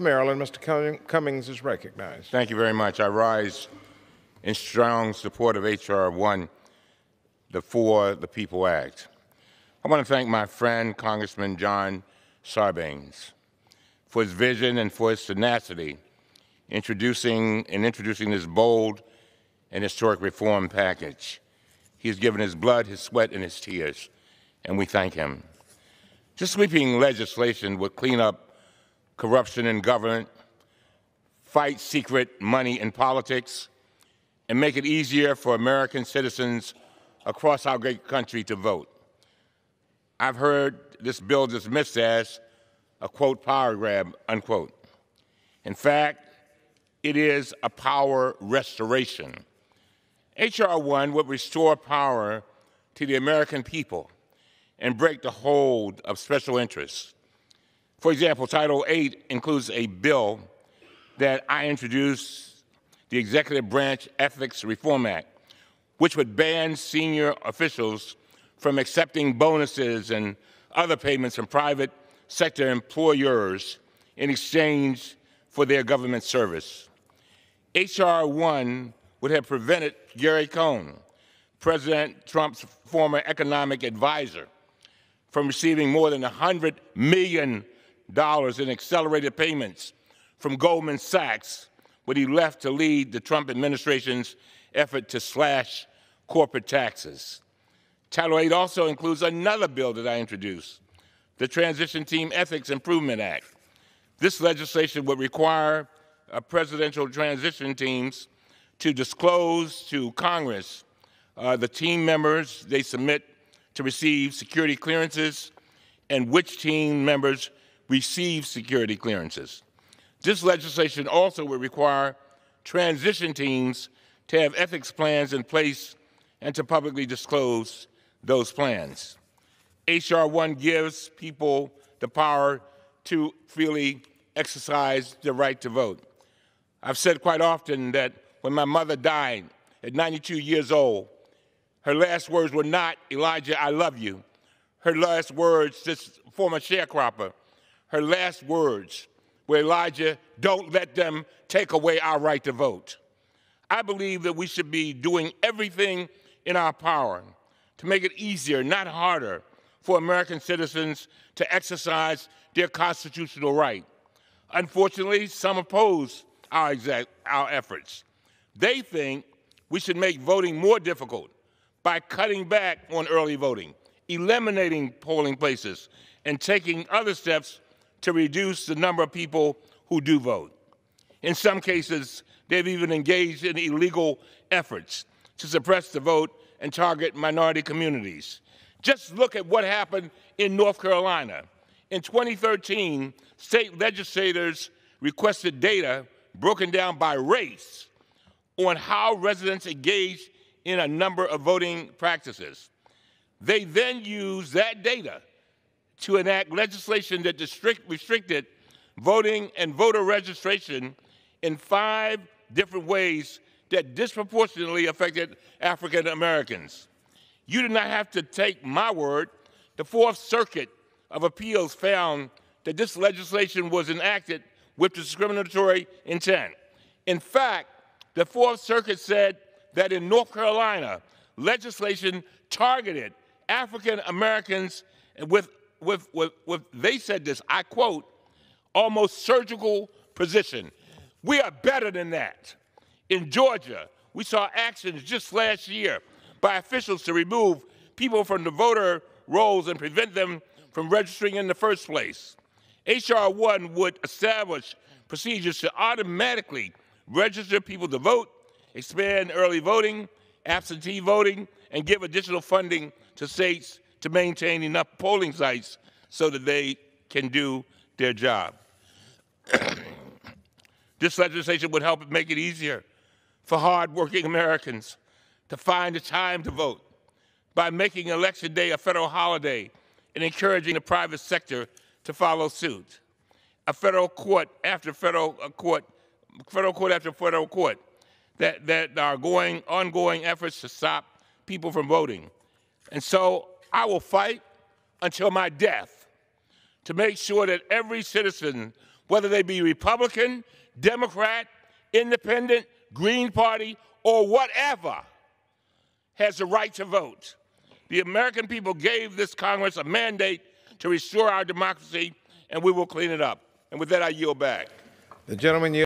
Maryland, Mr. Cummings is recognized. Thank you very much. I rise in strong support of H.R. 1, the For the People Act. I want to thank my friend, Congressman John Sarbanes, for his vision and for his tenacity introducing in introducing this bold and historic reform package. He has given his blood, his sweat, and his tears, and we thank him. This sweeping legislation would clean up corruption in government, fight secret money in politics, and make it easier for American citizens across our great country to vote. I've heard this bill dismissed as a quote power grab, unquote. In fact, it is a power restoration. H.R. 1 would restore power to the American people and break the hold of special interests. For example, Title VIII includes a bill that I introduced, the Executive Branch Ethics Reform Act, which would ban senior officials from accepting bonuses and other payments from private sector employers in exchange for their government service. H.R. 1 would have prevented Gary Cohn, President Trump's former economic advisor, from receiving more than $100 million in accelerated payments from Goldman Sachs when he left to lead the Trump administration's effort to slash corporate taxes. Title 8 also includes another bill that I introduced, the Transition Team Ethics Improvement Act. This legislation would require uh, presidential transition teams to disclose to Congress uh, the team members they submit to receive security clearances and which team members receive security clearances. This legislation also would require transition teams to have ethics plans in place and to publicly disclose those plans. H.R. 1 gives people the power to freely exercise their right to vote. I've said quite often that when my mother died at 92 years old, her last words were not, Elijah, I love you. Her last words, this former sharecropper, her last words were, Elijah, don't let them take away our right to vote. I believe that we should be doing everything in our power to make it easier, not harder, for American citizens to exercise their constitutional right. Unfortunately, some oppose our, exact, our efforts. They think we should make voting more difficult by cutting back on early voting, eliminating polling places, and taking other steps to reduce the number of people who do vote. In some cases, they've even engaged in illegal efforts to suppress the vote and target minority communities. Just look at what happened in North Carolina. In 2013, state legislators requested data broken down by race on how residents engaged in a number of voting practices. They then used that data to enact legislation that restricted voting and voter registration in five different ways that disproportionately affected African Americans. You do not have to take my word. The Fourth Circuit of Appeals found that this legislation was enacted with discriminatory intent. In fact, the Fourth Circuit said that in North Carolina, legislation targeted African Americans with, with, with, with, they said this, I quote, almost surgical position. We are better than that. In Georgia, we saw actions just last year by officials to remove people from the voter rolls and prevent them from registering in the first place. H.R. 1 would establish procedures to automatically register people to vote, expand early voting, absentee voting, and give additional funding to states to maintain enough polling sites so that they can do their job. this legislation would help make it easier for hardworking Americans to find the time to vote by making Election Day a federal holiday and encouraging the private sector to follow suit. A federal court after federal court, federal court after federal court, that, that are going, ongoing efforts to stop people from voting. And so I will fight until my death to make sure that every citizen whether they be Republican, Democrat, Independent, Green Party, or whatever, has the right to vote. The American people gave this Congress a mandate to restore our democracy, and we will clean it up. And with that, I yield back. The gentleman.